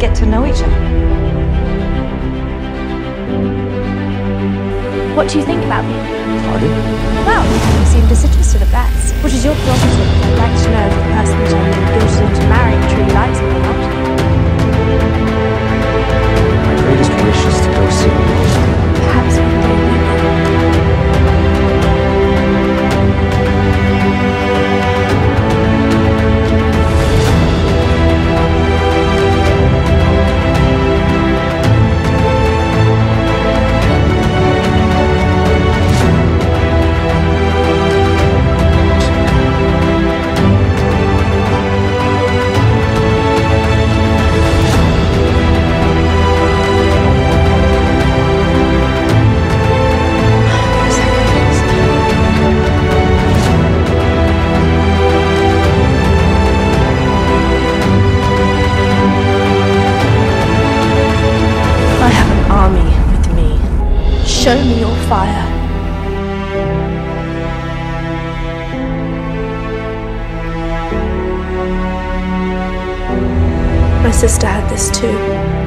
get to know each other. What do you think about me? Pardon? Well, you seem disinterested at best. Which is your prerogative. I'd like to know if the person that I'm engaged into marrying truly likes me or not. Show me your fire. My sister had this too.